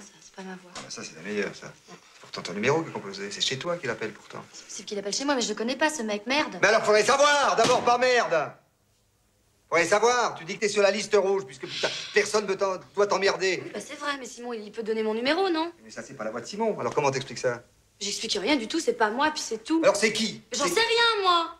Ah, ça. C'est pas ma voix. Ah ça, c'est la meilleure, ça. C'est pourtant ton numéro qui est composé. C'est chez toi qu'il appelle, pourtant. C'est possible qu'il appelle chez moi, mais je le connais pas, ce mec. Merde. Mais alors, faudrait savoir, d'abord, pas merde Faudrait savoir, tu dis que t'es sur la liste rouge, puisque putain, personne ne doit t'emmerder. Bah, c'est vrai, mais Simon, il peut donner mon numéro, non? Mais ça, c'est pas la voix de Simon. Alors, comment t'expliques ça? J'explique rien du tout, c'est pas moi, puis c'est tout. Alors, c'est qui? J'en sais rien, moi